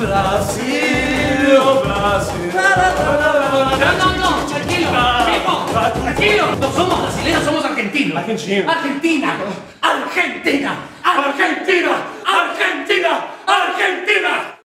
Brasil, oh Brasil. No, no, no, tranquilo, tranquilo. No somos brasileños, somos argentinos. Argentina, Argentina, Argentina, Argentina.